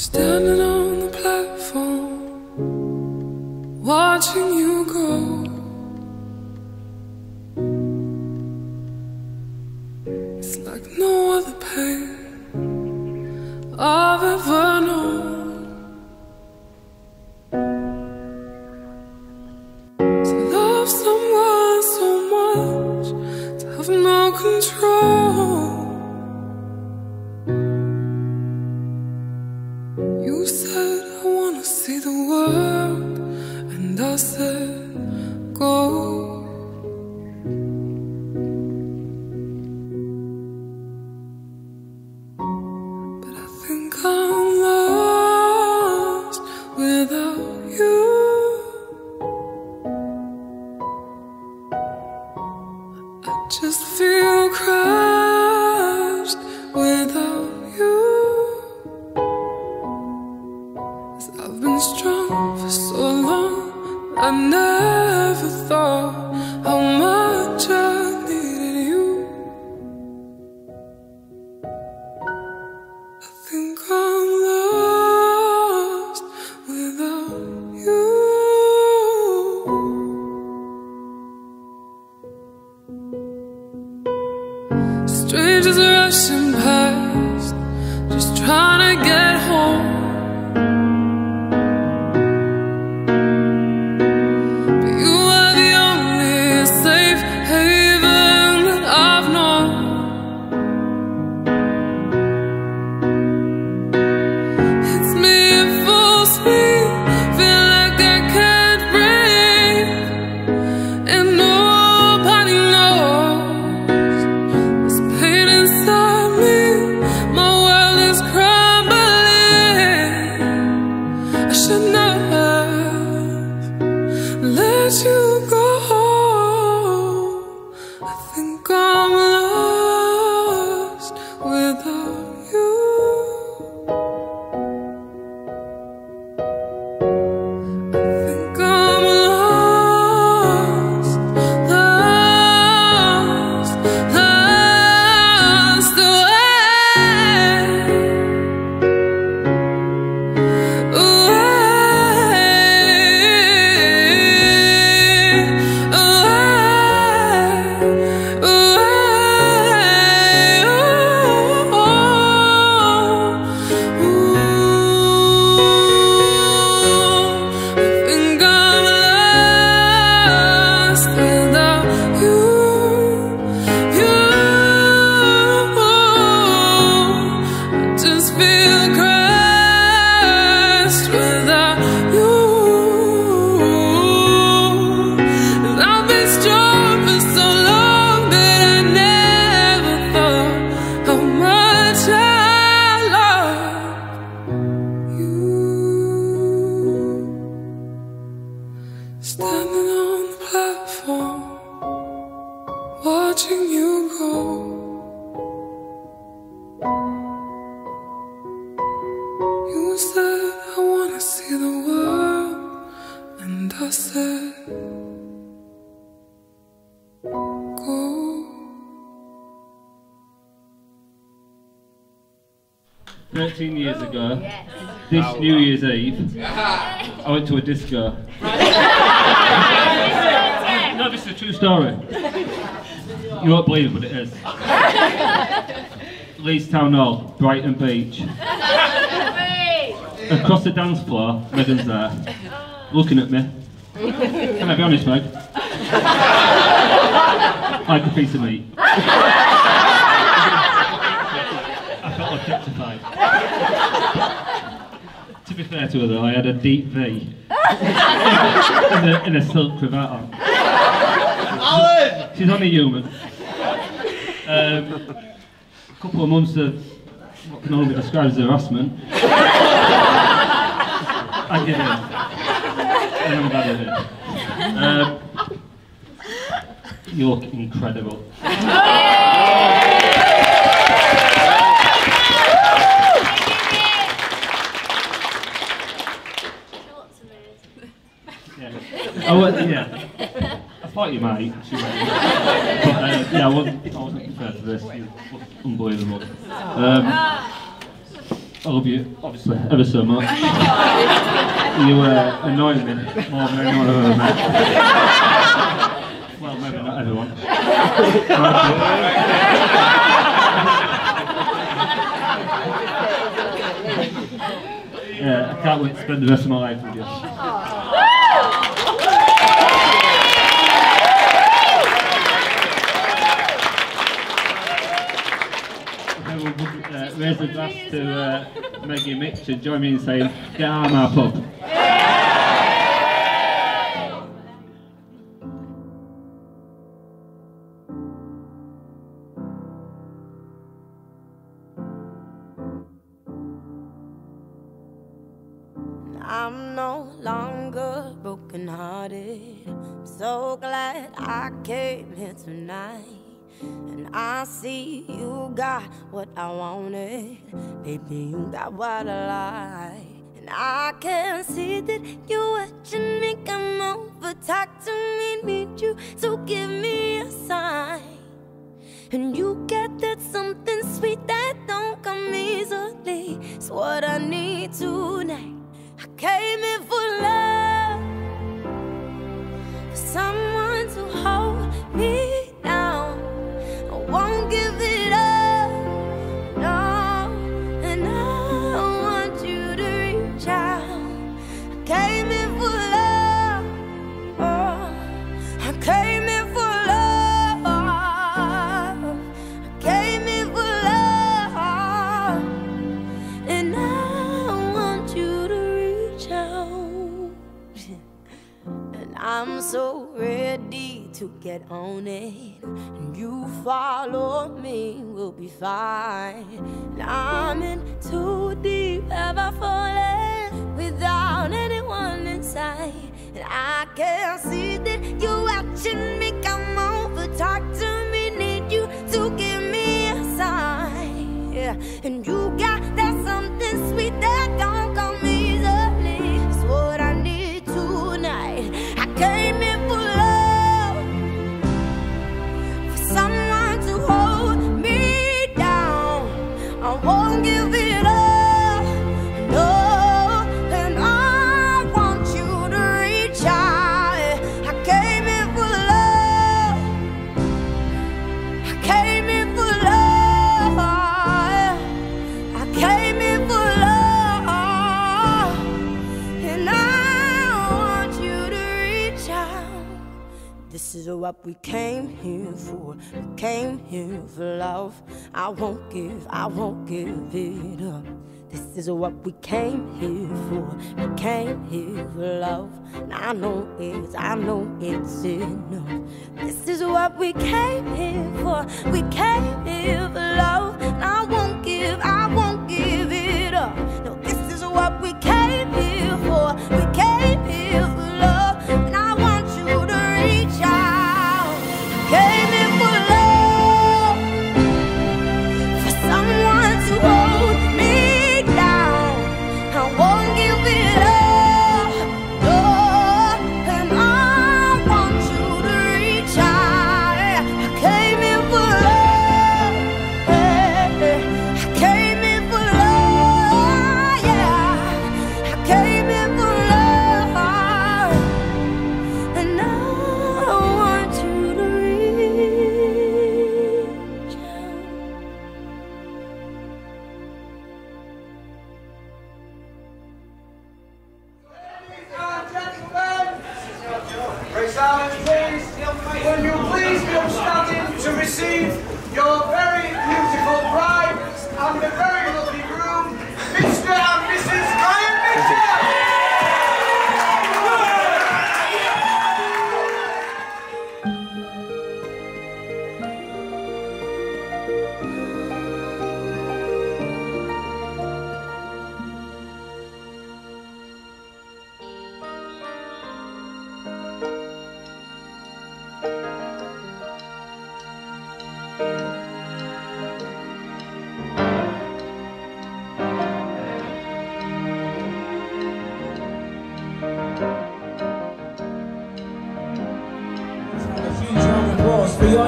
Standing on the platform, watching you go. But I think I'm lost without you. I just feel crushed without you. i I've been strong for so long, I never thought how much I needed you. I think I'm lost without you. Strangers rushing past, just trying to get home. 13 years oh, ago, this New Year's Eve, I went to a disco. no, this is a true story. You won't believe it, but it is. Leeds Town Hall, Brighton Beach. Across the dance floor, Megan's there, oh. looking at me. Can I be honest, Meg? Like a piece of meat. I felt objectified. to be fair to her though, I had a deep V. in, a, in a silk cravat on. Alan! She's only human. Um, a couple of months of what can only be described as harassment. I did it. And I'm glad I did. Um, you look incredible. Oh, well, yeah. I thought you might. But, uh, yeah, I wasn't, I wasn't prepared for this. You look unbelievable. Um, I love you, obviously, ever so much. you uh, annoy me more than anyone I've ever met. well, maybe not everyone. yeah, I can't wait to spend the rest of my life with you. Everyone would, uh, raise the glass to uh, Maggie Mitch and join me in saying, get out of my pub. I'm no longer brokenhearted. So glad I came here tonight. And I see you got what I wanted. Baby, you got what I like. And I can see that you're watching me come over. Talk to me, need you. So give me a sign. And you get that something sweet that don't come easily. It's what I need tonight. I came here get on it. And you follow me, we'll be fine. And I'm in too deep, have I fallen without anyone inside? And I can see that you're watching me come over, talk to me, need you to give me a sign. Yeah. And you got is what we came here for. We came here for love. I won't give, I won't give it up. This is what we came here for. We came here for love. And I know it's, I know it's enough. This is what we came here for. We came here for love. And I won't give, I won't give it up. No, this is what we came here for. We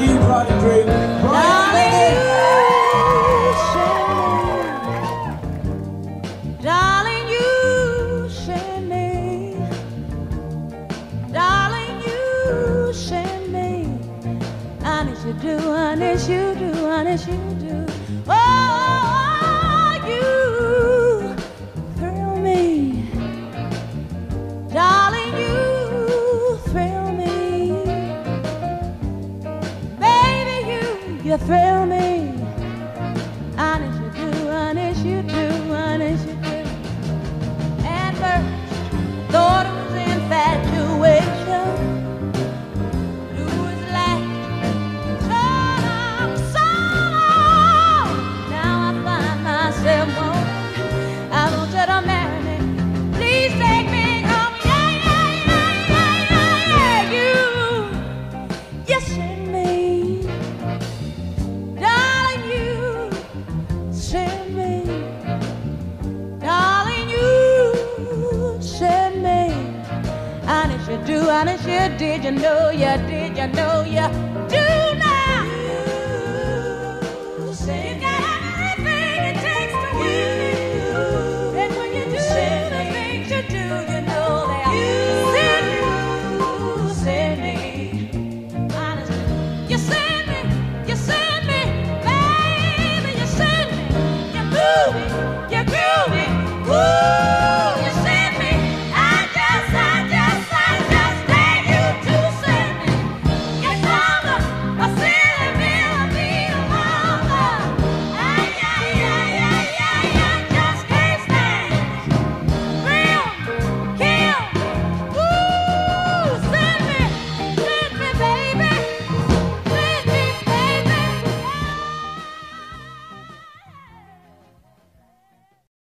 you brought a. Darling, you send me. Darling, you send me. Honest you do, honest you do, honest you do. Thrill me.